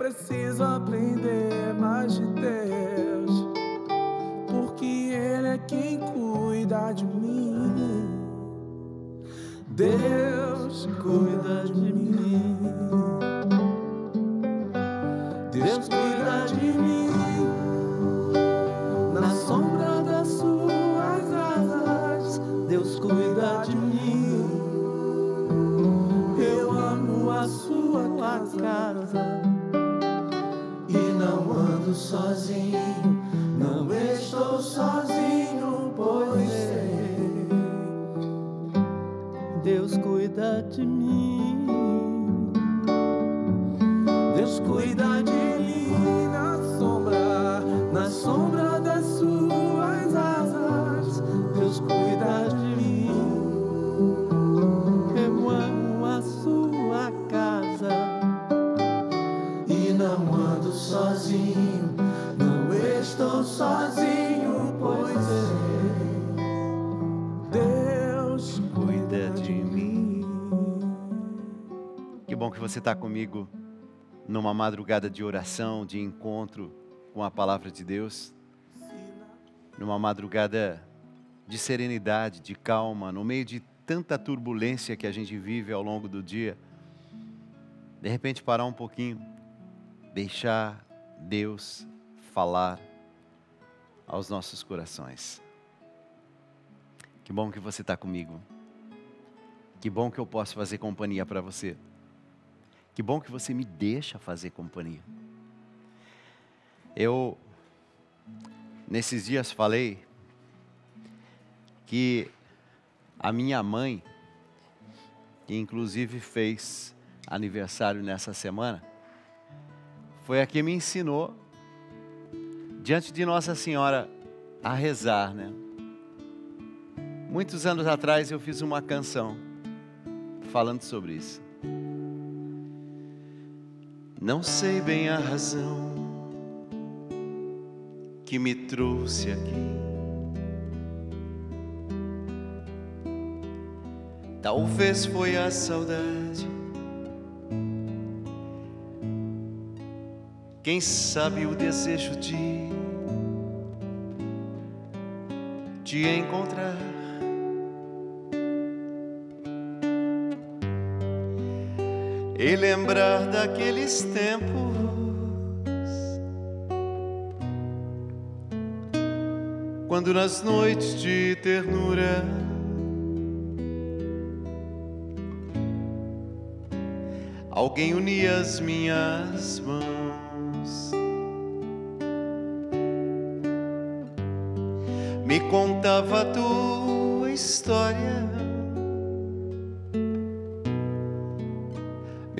Preciso aprender mais de Deus, porque Ele é quem cuida de mim. Deus cuida de mim. Cuida de mim na sombra, na sombra das suas asas. Deus cuida de mim. Eu amo a sua casa e não ando sozinho, não estou sozinho, pois sei. Deus cuida de mim. Que bom que você está comigo numa madrugada de oração, de encontro com a palavra de Deus, numa madrugada de serenidade, de calma, no meio de tanta turbulência que a gente vive ao longo do dia. De repente, parar um pouquinho, deixar Deus falar aos nossos corações. Que bom que você está comigo. Que bom que eu posso fazer companhia para você. Que bom que você me deixa fazer companhia. Eu, nesses dias, falei que a minha mãe, que inclusive fez aniversário nessa semana, foi a que me ensinou, diante de Nossa Senhora, a rezar, né? Muitos anos atrás eu fiz uma canção falando sobre isso. Não sei bem a razão que me trouxe aqui. Talvez foi a saudade. Quem sabe o desejo de te encontrar. E lembrar daqueles tempos quando nas noites de ternura alguém unia as minhas mãos, me contava a tua história.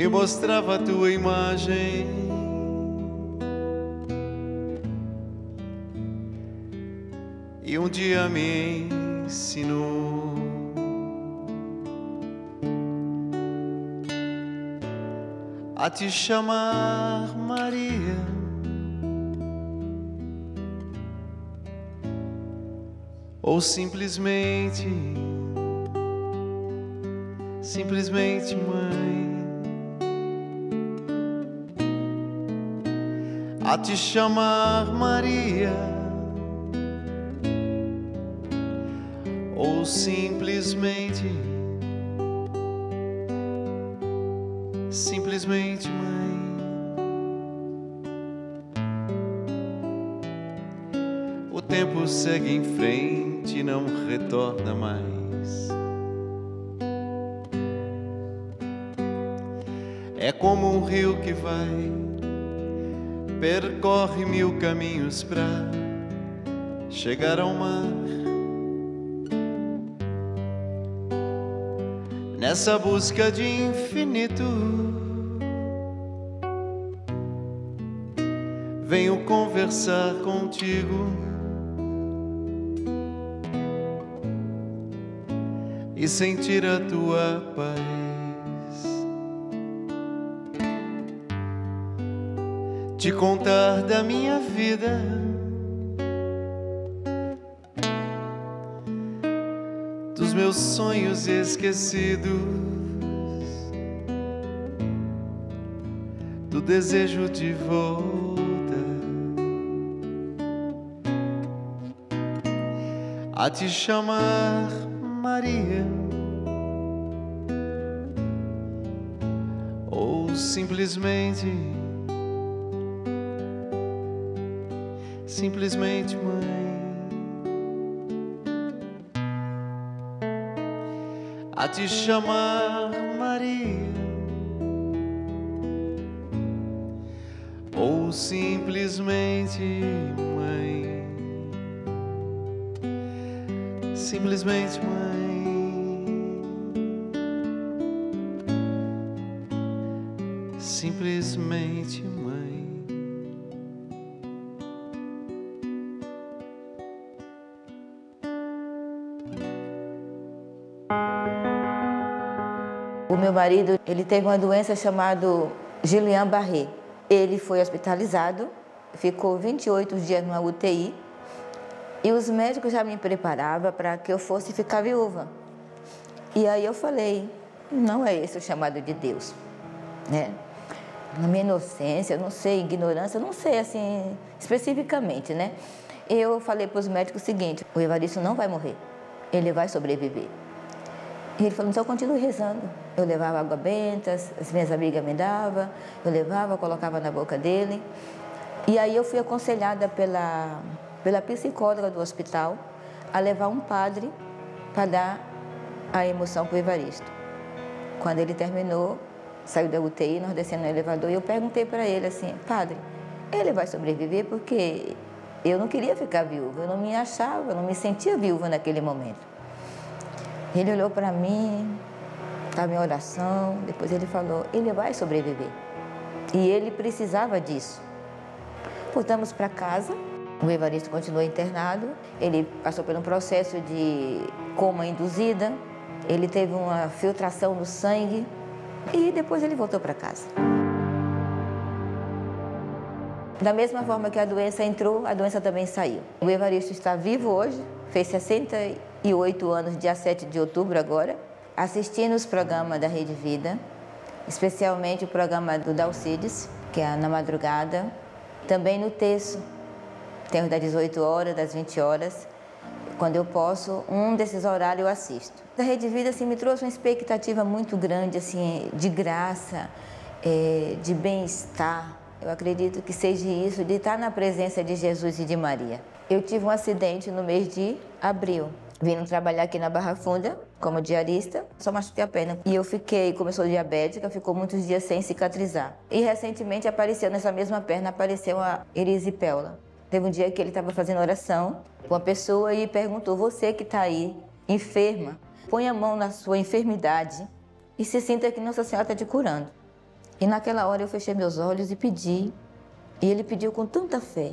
Me mostrava a tua imagem. E um dia me ensinou a te chamar Maria. Ou simplesmente, simplesmente mãe. A te chamar Maria, ou simplesmente, simplesmente mãe. O tempo segue em frente e não retorna mais. É como um rio que vai percorre mil caminhos para chegar ao mar. Nessa busca de infinito, venho conversar contigo. E sentir a tua paz. Te contar da minha vida. Dos meus sonhos esquecidos, do desejo de volta. A te chamar Maria. Ou simplesmente simplesmente mãe. A te chamar Maria. Ou simplesmente mãe, simplesmente mãe, meu marido, ele teve uma doença chamada Gillian Barré. Ele foi hospitalizado, ficou 28 dias numa UTI e os médicos já me preparavam para que eu fosse ficar viúva. E aí eu falei, não é esse o chamado de Deus, né? Na minha inocência, não sei, ignorância, não sei assim especificamente, né? Eu falei para os médicos o seguinte: o Evaristo não vai morrer, ele vai sobreviver. Ele falou, então continue rezando. Eu levava água benta, as minhas amigas me davam, eu levava, colocava na boca dele. E aí eu fui aconselhada pela, pela psicóloga do hospital a levar um padre para dar a emoção para o Evaristo. Quando ele terminou, saiu da UTI, nós descemos no elevador e eu perguntei para ele assim, padre, ele vai sobreviver porque eu não queria ficar viúva, eu não me achava, eu não me sentia viúva naquele momento. Ele olhou para mim, estava em oração, depois ele falou: ele vai sobreviver. E ele precisava disso. Voltamos para casa, o Evaristo continuou internado, ele passou por um processo de coma induzida, ele teve uma filtração no sangue e depois ele voltou para casa. Da mesma forma que a doença entrou, a doença também saiu. O Evaristo está vivo hoje, fez 68 anos, dia 7 de outubro agora, assistindo os programas da Rede Vida, especialmente o programa do Dalcides, que é na madrugada, também no texto, tem das 18 horas, das 20 horas, quando eu posso, um desses horários eu assisto. Da Rede Vida assim, me trouxe uma expectativa muito grande assim, de graça, é, de bem-estar. Eu acredito que seja isso, de estar na presença de Jesus e de Maria. Eu tive um acidente no mês de abril. Vindo trabalhar aqui na Barra Funda como diarista, só machuquei a perna. E eu fiquei, começou diabética, ficou muitos dias sem cicatrizar. E recentemente apareceu nessa mesma perna, apareceu a erisipela. Teve um dia que ele estava fazendo oração com uma pessoa e perguntou: Você que está aí, enferma, põe a mão na sua enfermidade e se sinta que Nossa Senhora está te curando. E naquela hora eu fechei meus olhos e pedi. E ele pediu com tanta fé.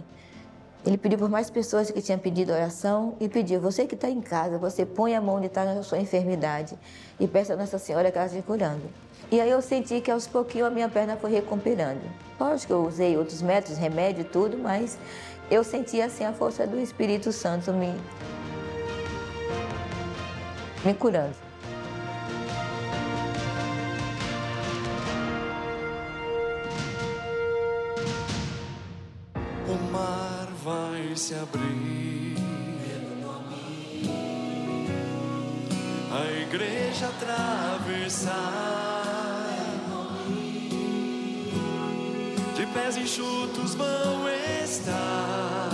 Ele pediu por mais pessoas que tinham pedido oração e pediu: você que está em casa, você põe a mão onde está na sua enfermidade e peça a Nossa Senhora que ela esteja curando. E aí eu senti que aos pouquinhos a minha perna foi recuperando. Lógico que eu usei outros métodos, remédio e tudo, mas eu senti assim a força do Espírito Santo me, me curando. Vai se abrir. A igreja atravessar. De pés enxutos vão estar.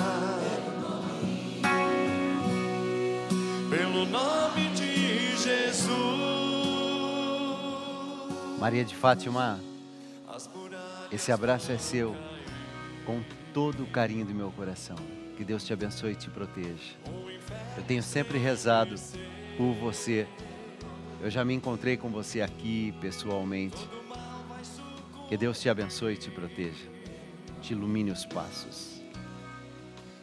Pelo nome de Jesus. Maria de Fátima, esse abraço é seu, com todo o carinho do meu coração. Que Deus te abençoe e te proteja. Eu tenho sempre rezado por você. Eu já me encontrei com você aqui pessoalmente. Que Deus te abençoe e te proteja. Te ilumine os passos.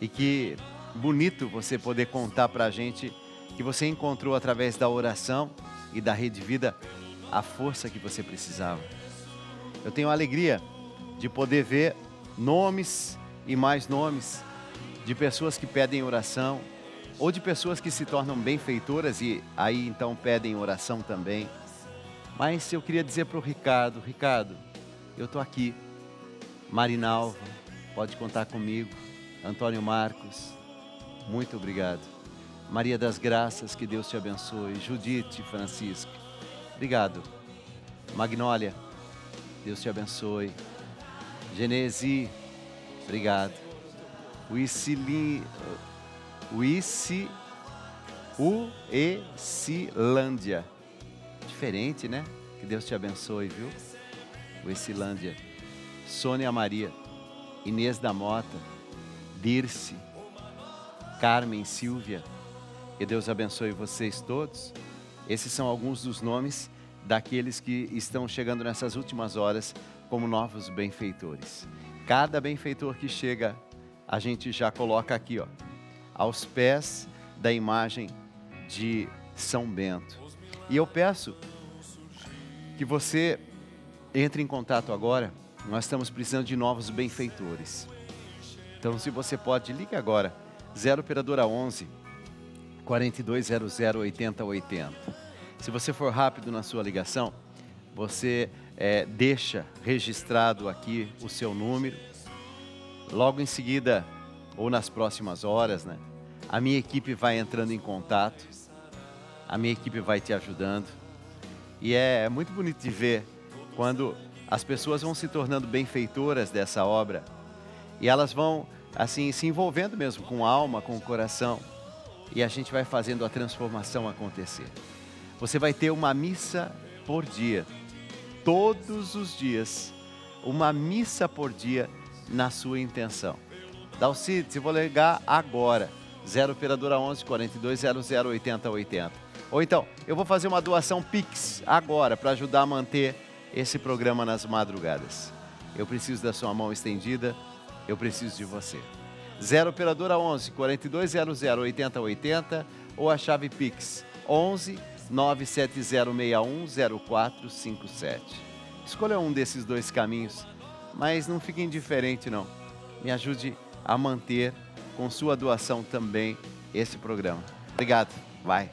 E que bonito você poder contar para a gente que você encontrou através da oração e da Rede Vida a força que você precisava. Eu tenho a alegria de poder ver nomes e mais nomes de pessoas que pedem oração ou de pessoas que se tornam benfeitoras e aí então pedem oração também. Mas eu queria dizer para o Ricardo, Ricardo, eu estou aqui Marinalva, pode contar comigo. Antônio Marcos, muito obrigado. Maria das Graças, que Deus te abençoe. Judite Francisca, obrigado. Magnólia, Deus te abençoe. Genesi, obrigado. Uicili, Uici, Uecilândia. Diferente, né? Que Deus te abençoe, viu? Uecilândia. Sônia Maria, Inês da Mota, Dirce, Carmen Silvia. Que Deus abençoe vocês todos. Esses são alguns dos nomes daqueles que estão chegando nessas últimas horas como novos benfeitores. Cada benfeitor que chega, a gente já coloca aqui, ó, aos pés da imagem de São Bento. E eu peço que você entre em contato agora. Nós estamos precisando de novos benfeitores. Então, se você pode, ligue agora. 0 operadora 11 4200 8080. Se você for rápido na sua ligação, você é, deixa registrado aqui o seu número. Logo em seguida, ou nas próximas horas, né? A minha equipe vai entrando em contato, a minha equipe vai te ajudando. E é, é muito bonito de ver quando as pessoas vão se tornando benfeitoras dessa obra e elas vão assim se envolvendo mesmo com a alma, com o coração, e a gente vai fazendo a transformação acontecer. Você vai ter uma missa por dia, todos os dias, uma missa por dia na sua intenção. Dalcide, se vou ligar agora, 0 operadora 11 42 00 80 80. Ou então, eu vou fazer uma doação Pix agora para ajudar a manter esse programa nas madrugadas. Eu preciso da sua mão estendida, eu preciso de você. 0 operadora 11 4200 8080 ou a chave Pix 11 97061 0457. Escolha um desses dois caminhos, mas não fique indiferente não. Me ajude a manter com sua doação também esse programa. Obrigado. Vai.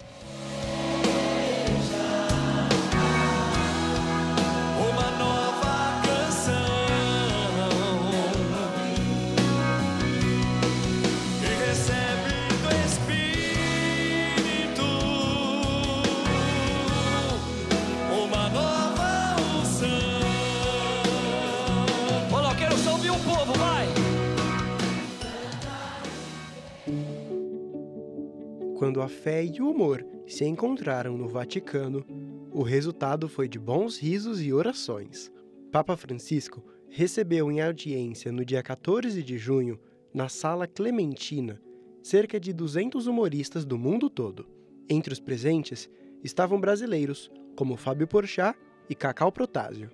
Quando a fé e o humor se encontraram no Vaticano, o resultado foi de bons risos e orações. Papa Francisco recebeu em audiência no dia 14 de junho, na Sala Clementina, cerca de 200 humoristas do mundo todo. Entre os presentes estavam brasileiros, como Fábio Porchat e Cacau Protásio.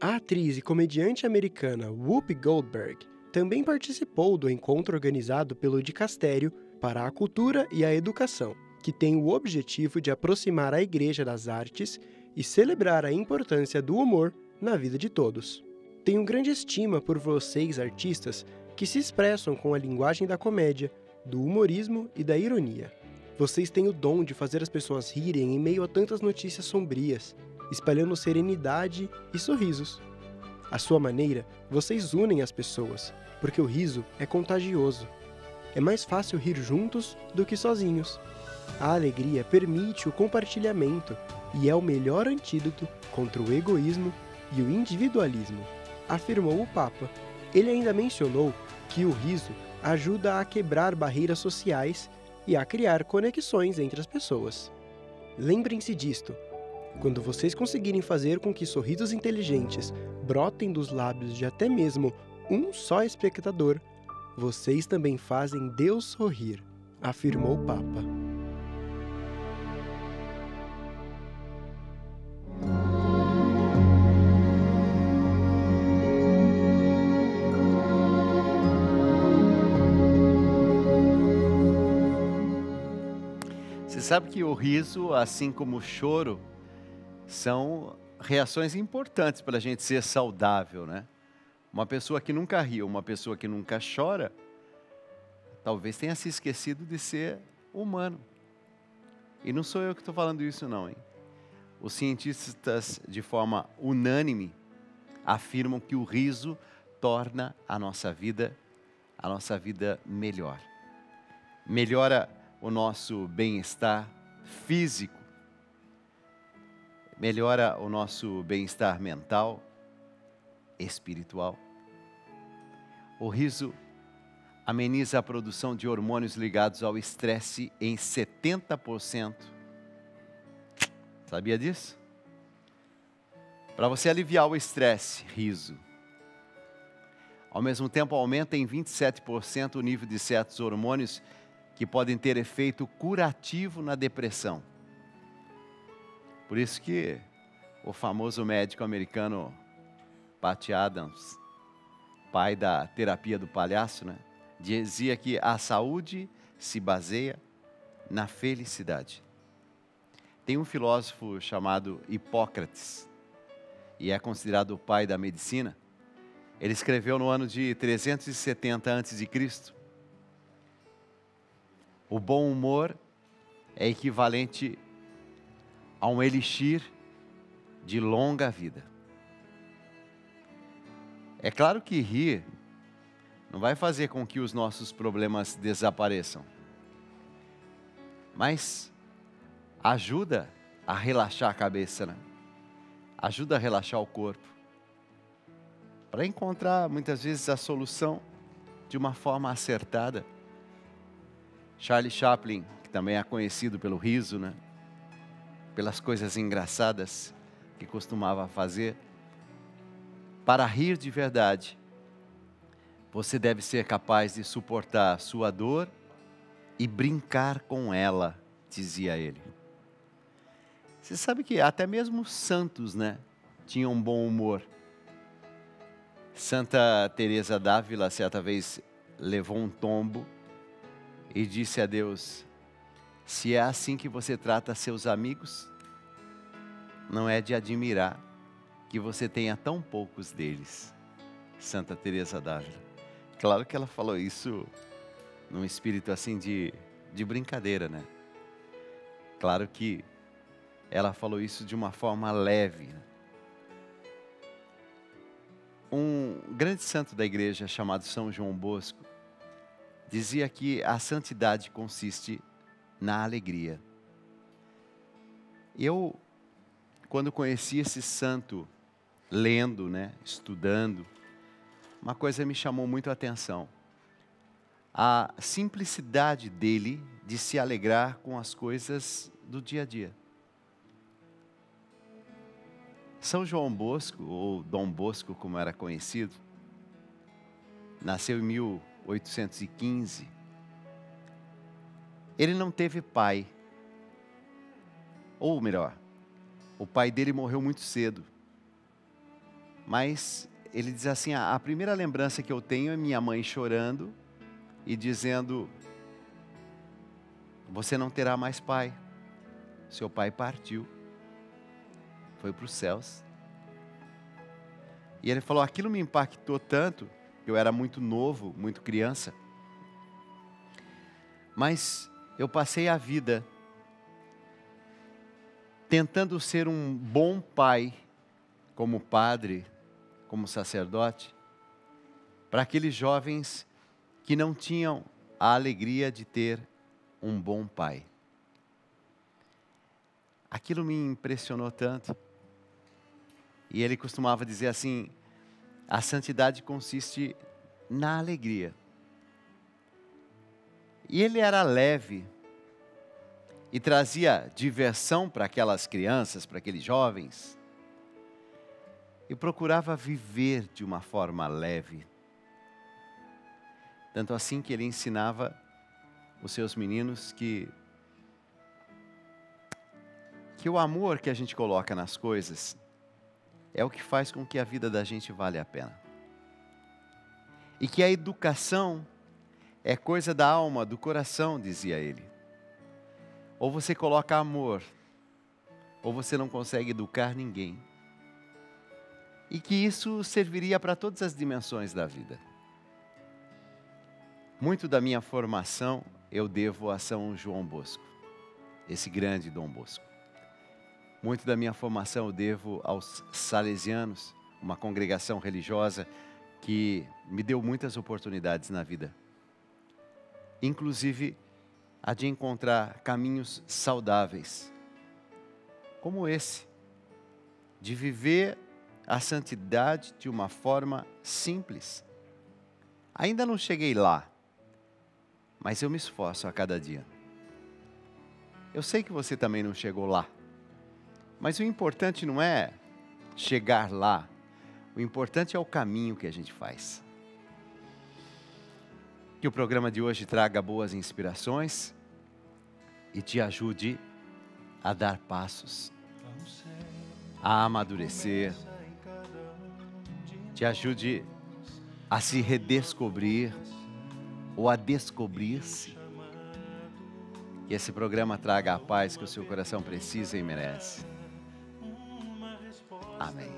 A atriz e comediante americana Whoopi Goldberg também participou do encontro organizado pelo Dicastério para a Cultura e a Educação, que tem o objetivo de aproximar a Igreja das artes e celebrar a importância do humor na vida de todos. Tenho grande estima por vocês, artistas, que se expressam com a linguagem da comédia, do humorismo e da ironia. Vocês têm o dom de fazer as pessoas rirem em meio a tantas notícias sombrias, espalhando serenidade e sorrisos. À sua maneira, vocês unem as pessoas, porque o riso é contagioso. É mais fácil rir juntos do que sozinhos. A alegria permite o compartilhamento e é o melhor antídoto contra o egoísmo e o individualismo, afirmou o Papa. Ele ainda mencionou que o riso ajuda a quebrar barreiras sociais e a criar conexões entre as pessoas. Lembrem-se disto. Quando vocês conseguirem fazer com que sorrisos inteligentes brotem dos lábios de até mesmo um só espectador, vocês também fazem Deus sorrir, afirmou o Papa. Você sabe que o riso, assim como o choro, são reações importantes para a gente ser saudável, né? Uma pessoa que nunca ri, uma pessoa que nunca chora, talvez tenha se esquecido de ser humano. E não sou eu que estou falando isso, não, hein? Os cientistas, de forma unânime, afirmam que o riso torna a nossa vida a nossa vida melhor. Melhora o nosso bem-estar físico, melhora o nosso bem-estar mental, espiritual. O riso ameniza a produção de hormônios ligados ao estresse em 70%. Sabia disso? Para você aliviar o estresse, riso. Ao mesmo tempo, aumenta em 27% o nível de certos hormônios que podem ter efeito curativo na depressão. Por isso que o famoso médico americano Pat Adams, pai da terapia do palhaço, né, dizia que a saúde se baseia na felicidade. Tem um filósofo chamado Hipócrates, e é considerado o pai da medicina. Ele escreveu no ano de 370 a.C. O bom humor é equivalente a um elixir de longa vida. É claro que rir não vai fazer com que os nossos problemas desapareçam, mas ajuda a relaxar a cabeça, né? ajuda a relaxar o corpo, para encontrar muitas vezes a solução de uma forma acertada. Charlie Chaplin, que também é conhecido pelo riso, né? pelas coisas engraçadas que costumava fazer, para rir de verdade, você deve ser capaz de suportar sua dor e brincar com ela, dizia ele. Você sabe que até mesmo santos, né, tinham um bom humor. Santa Teresa d'Ávila certa vez levou um tombo e disse a Deus: Se é assim que você trata seus amigos, não é de admirar que você tenha tão poucos deles. Santa Teresa d'Ávila. Claro que ela falou isso num espírito assim de, de brincadeira, né? Claro que ela falou isso de uma forma leve. Né? Um grande santo da igreja chamado São João Bosco dizia que a santidade consiste na alegria. Eu, quando conheci esse santo, lendo, né, estudando, uma coisa me chamou muito a atenção. A simplicidade dele de se alegrar com as coisas do dia a dia. São João Bosco, ou Dom Bosco, como era conhecido, nasceu em 1815. Ele não teve pai. Ou melhor, o pai dele morreu muito cedo. Mas ele diz assim: a primeira lembrança que eu tenho é minha mãe chorando e dizendo: Você não terá mais pai. Seu pai partiu foi para os céus. E ele falou: aquilo me impactou tanto, eu era muito novo, muito criança. Mas eu passei a vida tentando ser um bom pai, como padre, como sacerdote, para aqueles jovens que não tinham a alegria de ter um bom pai. Aquilo me impressionou tanto. E ele costumava dizer assim: a santidade consiste na alegria. E ele era leve e trazia diversão para aquelas crianças, para aqueles jovens. E procurava viver de uma forma leve. Tanto assim que ele ensinava os seus meninos que que o amor que a gente coloca nas coisas é o que faz com que a vida da gente vale a pena. E que a educação é coisa da alma, do coração, dizia ele. Ou você coloca amor, ou você não consegue educar ninguém. E que isso serviria para todas as dimensões da vida. Muito da minha formação eu devo a São João Bosco, esse grande Dom Bosco. Muito da minha formação eu devo aos salesianos, uma congregação religiosa que me deu muitas oportunidades na vida, inclusive a de encontrar caminhos saudáveis, como esse, de viver a santidade de uma forma simples. Ainda não cheguei lá, mas eu me esforço a cada dia. Eu sei que você também não chegou lá, mas o importante não é chegar lá, o importante é o caminho que a gente faz. Que o programa de hoje traga boas inspirações e te ajude a dar passos, a amadurecer, te ajude a se redescobrir ou a descobrir-se. Que esse programa traga a paz que o seu coração precisa e merece. Amém.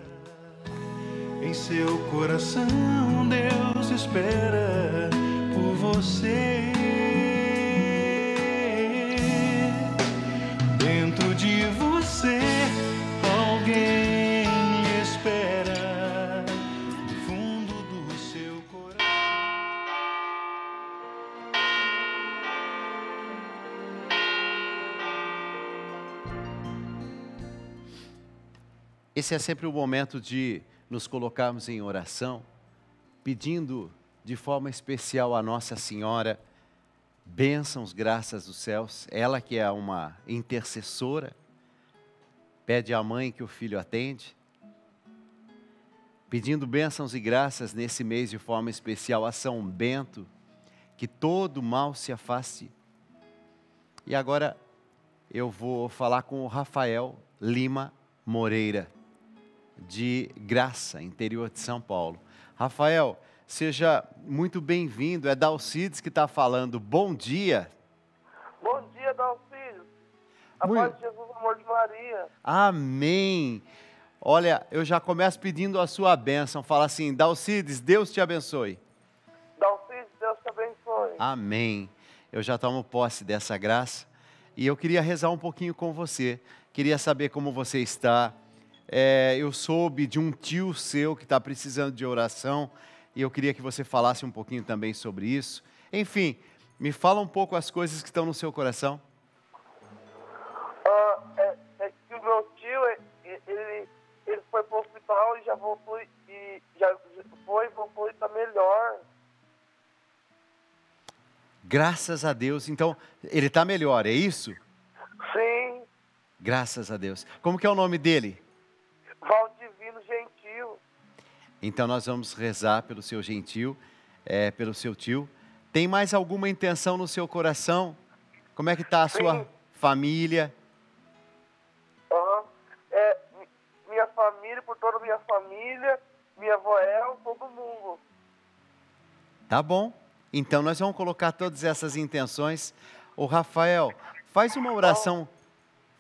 Em seu coração, Deus espera por você. Esse é sempre o momento de nos colocarmos em oração, pedindo de forma especial a Nossa Senhora bênçãos, graças dos céus, ela que é uma intercessora, pede à mãe que o filho atende, pedindo bênçãos e graças nesse mês de forma especial a São Bento, que todo mal se afaste. E agora eu vou falar com o Rafael Lima Moreira, de Graça, interior de São Paulo. Rafael, seja muito bem-vindo. É Dalcides que está falando. Bom dia. Bom dia, Dalcílio. A Muito- paz de Jesus, amor de Maria. Amém. Olha, eu já começo pedindo a sua bênção. Fala assim, Dalcides, Deus te abençoe. Dalcílio, Deus te abençoe. Amém. Eu já tomo posse dessa graça e eu queria rezar um pouquinho com você. Queria saber como você está. É, eu soube de um tio seu que está precisando de oração e eu queria que você falasse um pouquinho também sobre isso. Enfim, me fala um pouco as coisas que estão no seu coração. Ah, é, é que o meu tio, é- é- ele, ele foi pro hospital e já voltou e já foi, voltou e tá melhor. Graças a Deus. Então, ele está melhor, é isso? Sim, Graças a Deus. Como que é o nome dele? Valdivino Gentil. Então nós vamos rezar pelo seu gentil, é, pelo seu tio. Tem mais alguma intenção no seu coração? Como é que está a sua Sim. família? Aham. É, mi- minha família, por toda a minha família, minha avó El, todo mundo. Tá bom. Então nós vamos colocar todas essas intenções. O Rafael, faz uma oração.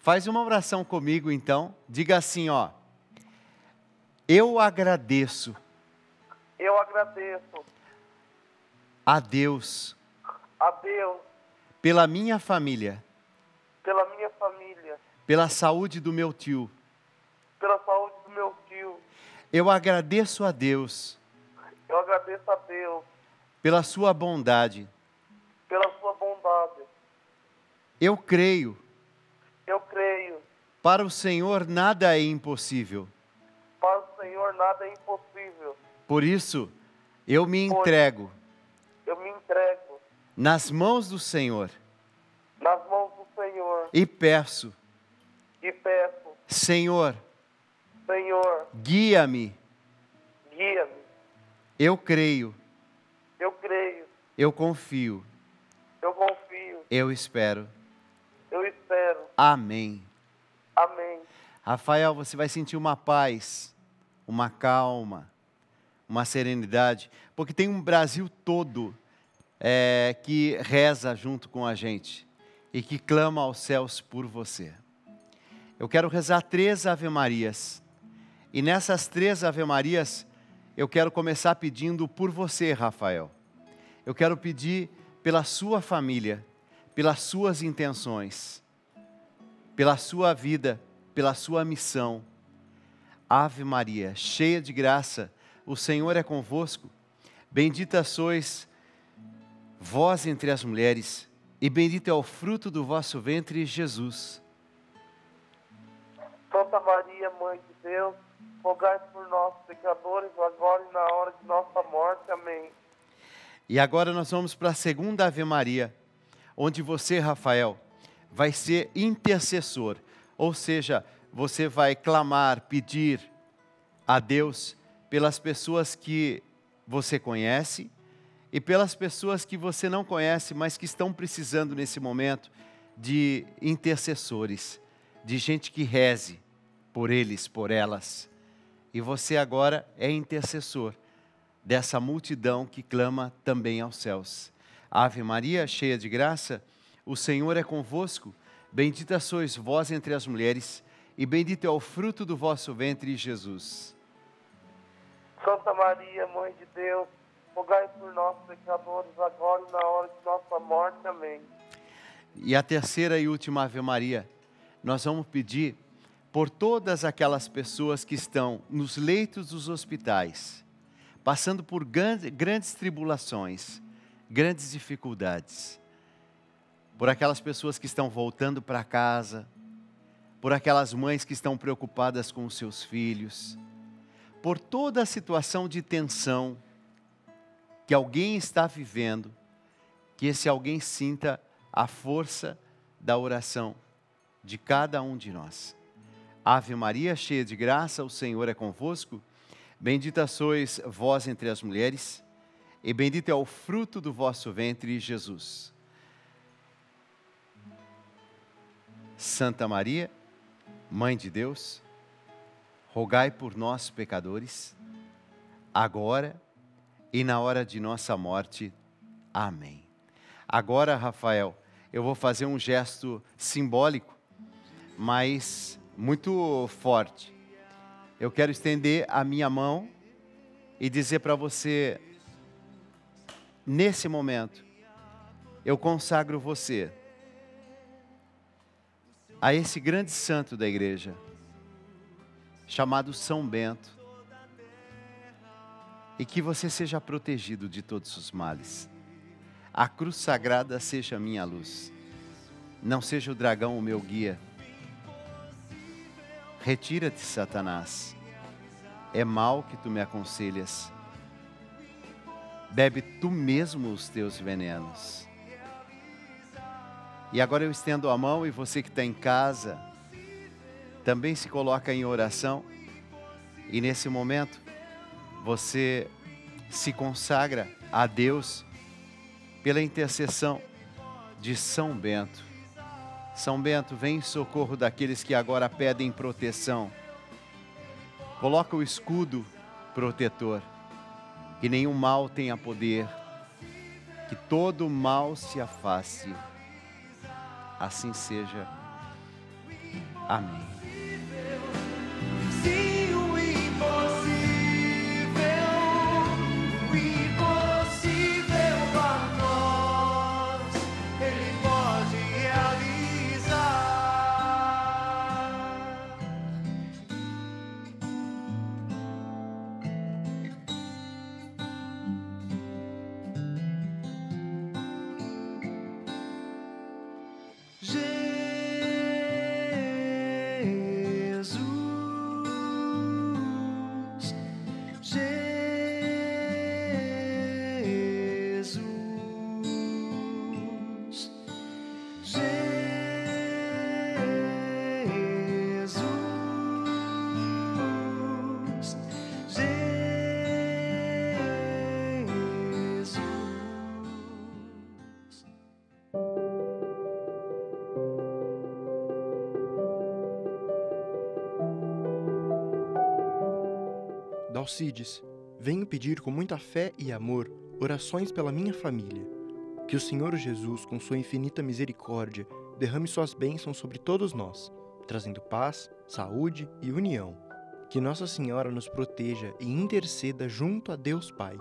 Faz uma oração comigo então. Diga assim, ó. Eu agradeço Eu agradeço a Deus a Deus pela minha família, pela minha família, pela saúde do meu tio. pela saúde do meu tio. Eu agradeço a Deus Eu agradeço a Deus pela sua bondade. pela sua bondade. Eu creio, Eu creio. para o Senhor nada é impossível. Nada é impossível. Por isso, eu me entrego Eu me entrego nas mãos do Senhor nas mãos do Senhor e peço, e peço, Senhor, Senhor, guia-me. guia-me. Eu creio, Eu creio, eu confio, eu confio, eu espero. eu espero. Amém. Amém. Rafael, você vai sentir uma paz, uma calma, uma serenidade, porque tem um Brasil todo é, que reza junto com a gente e que clama aos céus por você. Eu quero rezar três Ave-Marias. E nessas três Ave-Marias, eu quero começar pedindo por você, Rafael. Eu quero pedir pela sua família, pelas suas intenções, pela sua vida, pela sua missão. Ave Maria, cheia de graça, o Senhor é convosco. Bendita sois vós entre as mulheres, e bendito é o fruto do vosso ventre, Jesus. Santa Maria, Mãe de Deus, rogai por nós, pecadores, agora e na hora de nossa morte. Amém. E agora nós vamos para a segunda Ave Maria, onde você, Rafael, vai ser intercessor, ou seja, você vai clamar, pedir a Deus pelas pessoas que você conhece e pelas pessoas que você não conhece, mas que estão precisando nesse momento de intercessores, de gente que reze por eles, por elas. E você agora é intercessor dessa multidão que clama também aos céus. Ave Maria, cheia de graça, o Senhor é convosco. Bendita sois vós entre as mulheres, e bendito é o fruto do vosso ventre, Jesus. Santa Maria, Mãe de Deus, rogai por nós, pecadores, agora e na hora de nossa morte. Amém. E a terceira e última Ave Maria, nós vamos pedir por todas aquelas pessoas que estão nos leitos dos hospitais, passando por grandes tribulações, grandes dificuldades, por aquelas pessoas que estão voltando para casa, por aquelas mães que estão preocupadas com os seus filhos, por toda a situação de tensão que alguém está vivendo, que esse alguém sinta a força da oração de cada um de nós. Ave Maria, cheia de graça, o Senhor é convosco. Bendita sois vós entre as mulheres, e bendito é o fruto do vosso ventre, Jesus. Santa Maria, Mãe de Deus, rogai por nós, pecadores, agora e na hora de nossa morte. Amém. Agora, Rafael, eu vou fazer um gesto simbólico, mas muito forte. Eu quero estender a minha mão e dizer para você, nesse momento, eu consagro você a esse grande santo da igreja, chamado São Bento, e que você seja protegido de todos os males. A cruz sagrada seja minha luz, não seja o dragão o meu guia Retira-te, Satanás. É mal que tu me aconselhas. Bebe tu mesmo os teus venenos. E agora eu estendo a mão e você que está em casa também se coloca em oração. E nesse momento você se consagra a Deus pela intercessão de São Bento. São Bento, vem em socorro daqueles que agora pedem proteção. Coloca o escudo protetor, que nenhum mal tenha poder, que todo mal se afaste. Assim seja. Amém. Alcides, venho pedir com muita fé e amor orações pela minha família. Que o Senhor Jesus, com sua infinita misericórdia, derrame suas bênçãos sobre todos nós, trazendo paz, saúde e união. Que Nossa Senhora nos proteja e interceda junto a Deus Pai,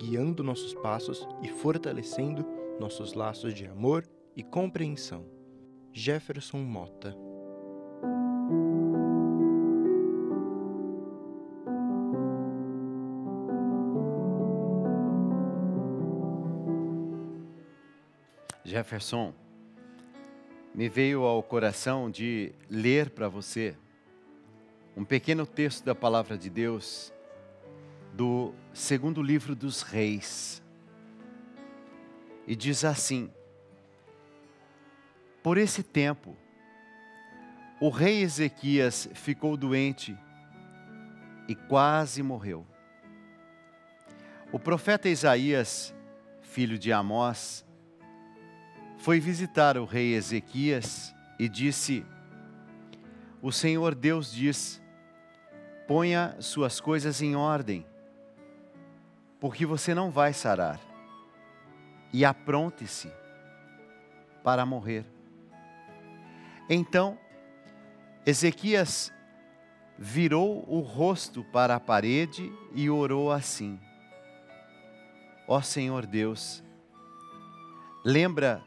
guiando nossos passos e fortalecendo nossos laços de amor e compreensão. Jefferson Mota Jefferson, me veio ao coração de ler para você um pequeno texto da palavra de Deus do segundo livro dos Reis. E diz assim: Por esse tempo, o rei Ezequias ficou doente e quase morreu. O profeta Isaías, filho de Amós, foi visitar o rei Ezequias e disse: O Senhor Deus diz: ponha suas coisas em ordem, porque você não vai sarar, e apronte-se para morrer. Então, Ezequias virou o rosto para a parede e orou assim: Ó Senhor Deus, lembra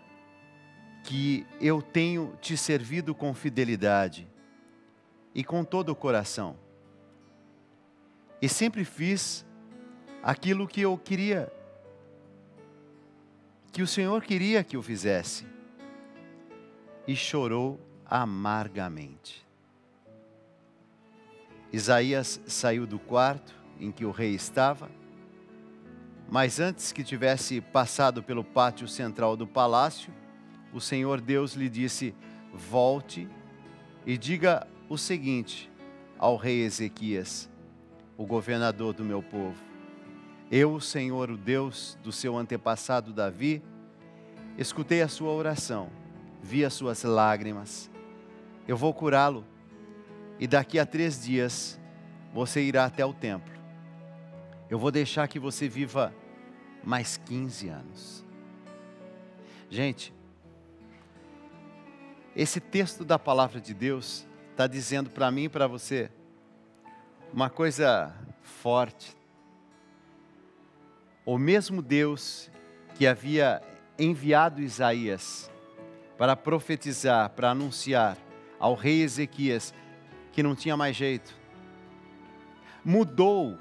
que eu tenho te servido com fidelidade e com todo o coração. E sempre fiz aquilo que eu queria, que o Senhor queria que eu fizesse. E chorou amargamente. Isaías saiu do quarto em que o rei estava, mas antes que tivesse passado pelo pátio central do palácio, o Senhor Deus lhe disse: Volte e diga o seguinte ao rei Ezequias, o governador do meu povo: Eu, Senhor, o Deus do seu antepassado Davi, escutei a sua oração, vi as suas lágrimas. Eu vou curá-lo e daqui a três dias você irá até o templo. Eu vou deixar que você viva mais 15 anos. Gente, esse texto da palavra de Deus está dizendo para mim e para você uma coisa forte. O mesmo Deus que havia enviado Isaías para profetizar, para anunciar ao rei Ezequias que não tinha mais jeito, mudou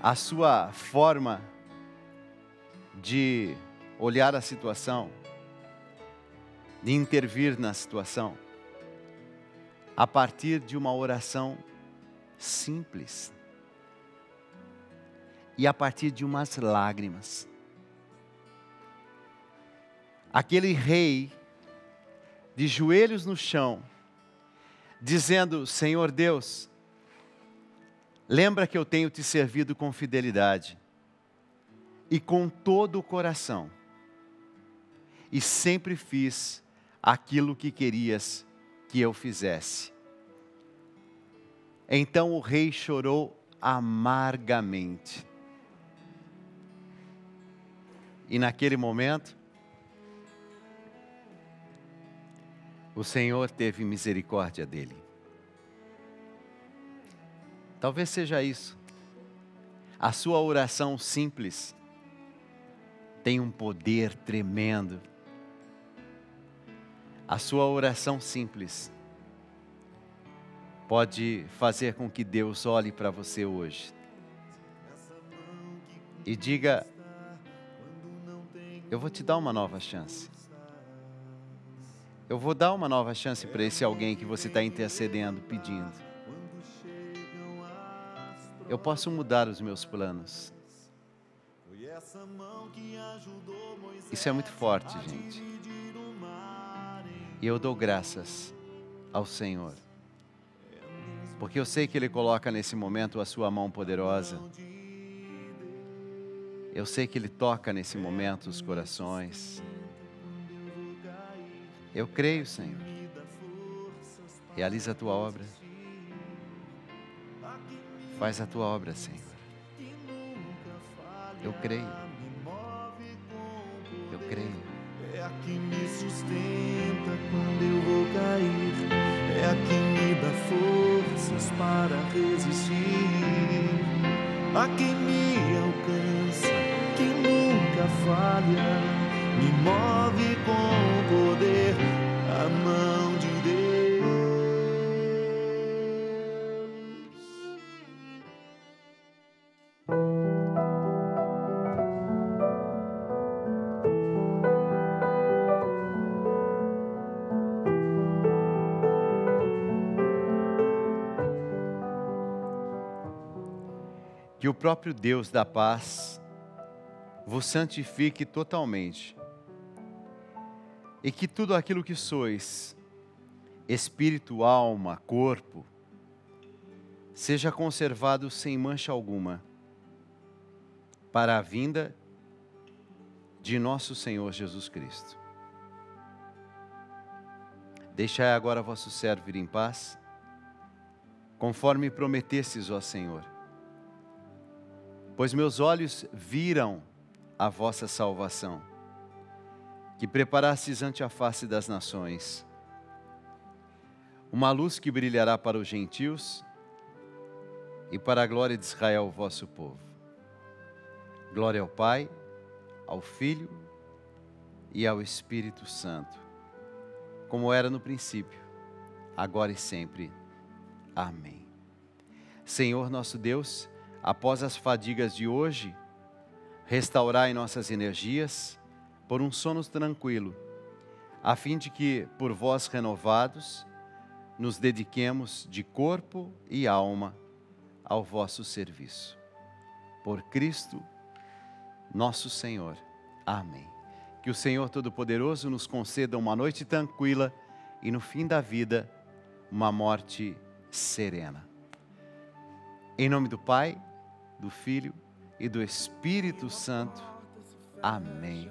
a sua forma de olhar a situação de intervir na situação? A partir de uma oração simples. E a partir de umas lágrimas. Aquele rei, de joelhos no chão, dizendo: Senhor Deus, lembra que eu tenho te servido com fidelidade e com todo o coração, e sempre fiz aquilo que querias que eu fizesse. Então o rei chorou amargamente. E naquele momento, o Senhor teve misericórdia dele. Talvez seja isso. A sua oração simples tem um poder tremendo a sua oração simples pode fazer com que Deus olhe para você hoje e diga: Eu vou te dar uma nova chance. Eu vou dar uma nova chance para esse alguém que você está intercedendo, pedindo. Eu posso mudar os meus planos. Isso é muito forte, gente. E eu dou graças ao Senhor, porque eu sei que Ele coloca nesse momento a Sua mão poderosa. Eu sei que Ele toca nesse momento os corações. Eu creio, Senhor. Realiza a tua obra. Faz a tua obra, Senhor. Eu creio. A que me alcança, que nunca falha. Próprio Deus da paz vos santifique totalmente, e que tudo aquilo que sois, espírito, alma, corpo, seja conservado sem mancha alguma, para a vinda de nosso Senhor Jesus Cristo. Deixai agora vosso servo ir em paz, conforme prometestes, ó Senhor. Pois meus olhos viram a vossa salvação, que preparastes ante a face das nações, uma luz que brilhará para os gentios e para a glória de Israel, vosso povo. Glória ao Pai, ao Filho e ao Espírito Santo como era no princípio, agora e sempre. Amém. Senhor nosso Deus, após as fadigas de hoje, restaurai nossas energias por um sono tranquilo, a fim de que, por vós renovados, nos dediquemos de corpo e alma ao vosso serviço. Por Cristo, nosso Senhor. Amém. Que o Senhor Todo-Poderoso nos conceda uma noite tranquila e no fim da vida, uma morte serena. Em nome do Pai, do Filho e do Espírito Santo. Amém.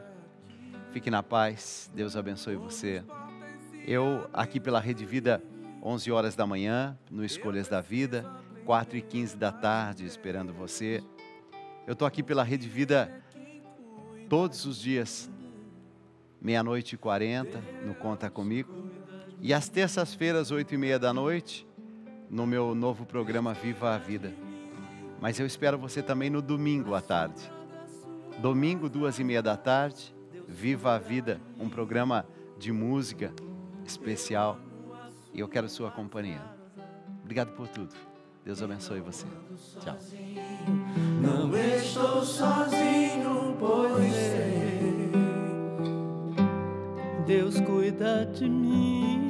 Fique na paz. Deus abençoe você. Eu aqui pela Rede Vida, 11 horas da manhã, no Escolhas da Vida, 4 e 15 da tarde, esperando você. Eu estou aqui pela Rede Vida todos os dias, meia-noite e quarenta, no Conta Comigo. E às terças-feiras, oito e meia da noite, no meu novo programa Viva a Vida. Mas eu espero você também no domingo à tarde. Domingo, duas e meia da tarde, Viva a Vida, um programa de música especial. E eu quero sua companhia. Obrigado por tudo. Deus abençoe você. Tchau. Não estou sozinho, pois. Deus cuida de mim.